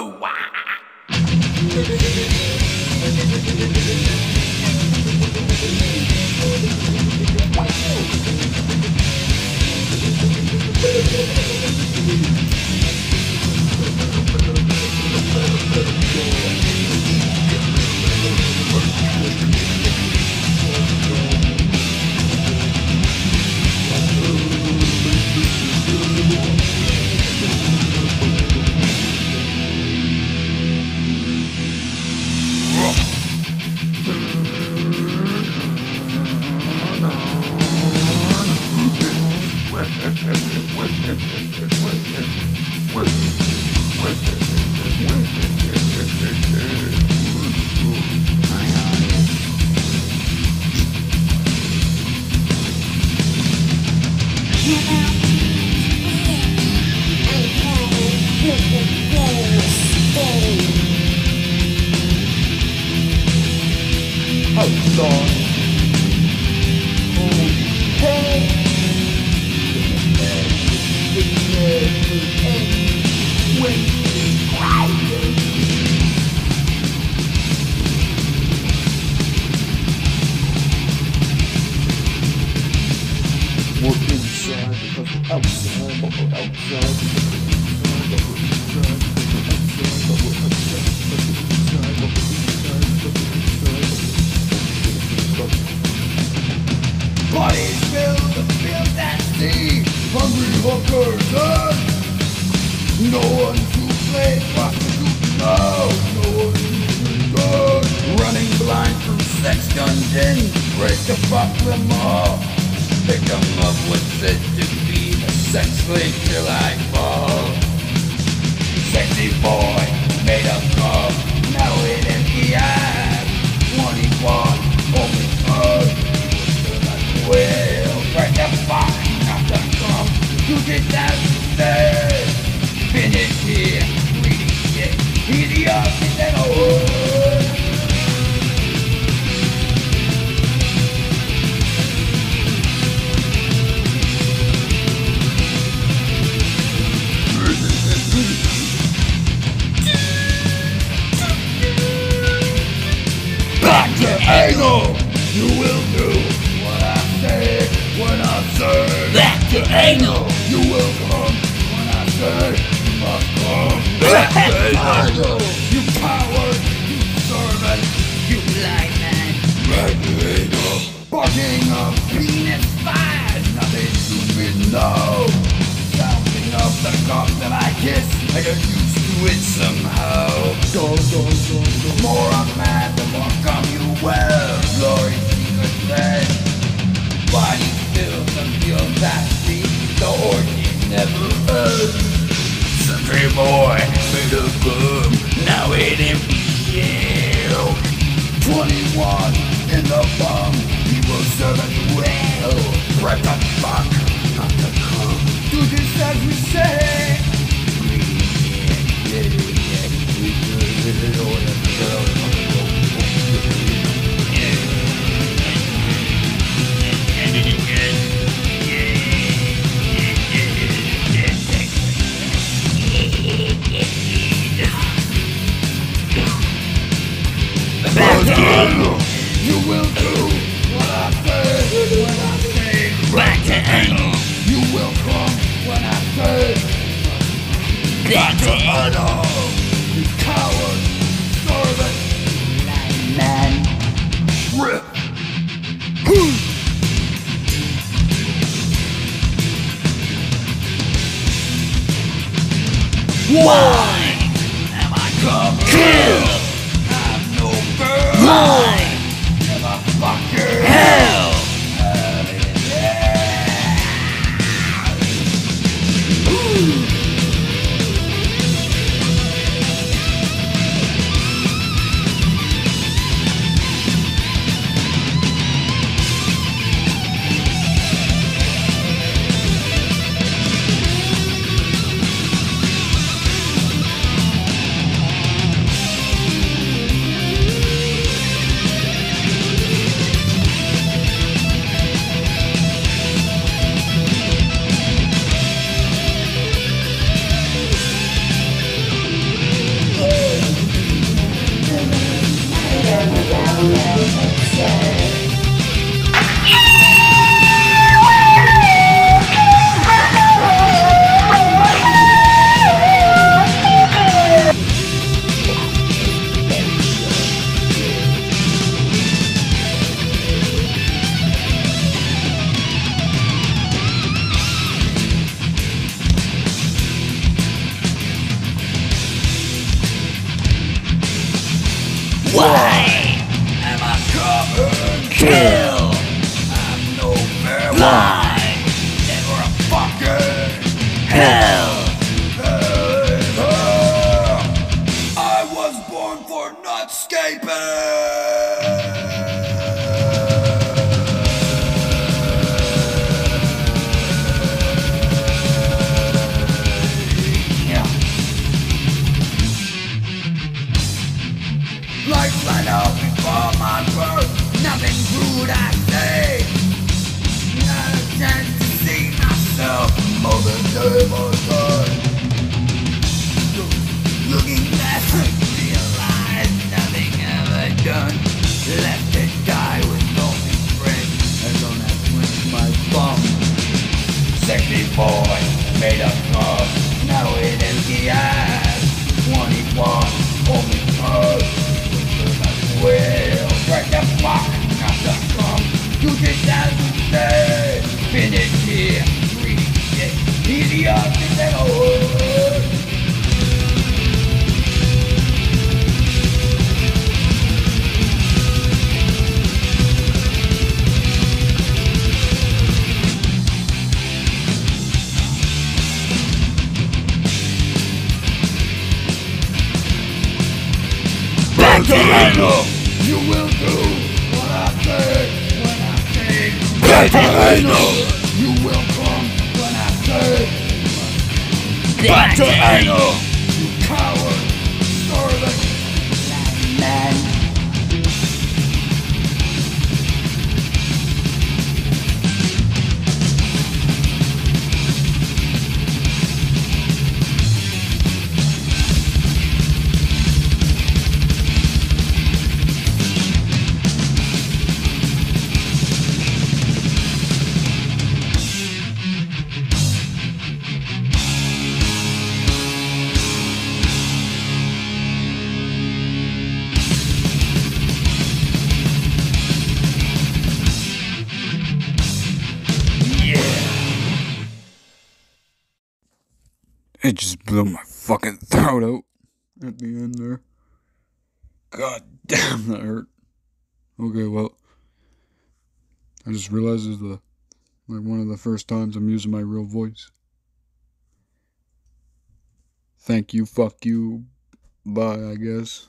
ừ quá Whoa! We're inside because we're outside, but we're outside no one to play prostitute. No, no one to play. Running blind through sex dungeons. Break the fuck them all. Pick them up what's it to be a sex slave till I fall. Sexy boy, made of cum. Now it empty eyes. You will do what I say when I say. Back to anal. You will come when I say you must come. Back to anal. You coward. You servant. You blind man. Anal. Barking of penis fire. Nothing to be know. Sounding of the cock that I kiss. I got used to it somehow. Go, go, go, go. More I'm mad, back to anal. You coward, servant, man, rip. Why fucking Anal. You will do what I say when I say. Anal. You will come when I say. Back It just blew my fucking throat out at the end there. God damn, that hurt. Okay, well, I just realized it's the like one of the first times I'm using my real voice. Thank you, fuck you, bye, I guess.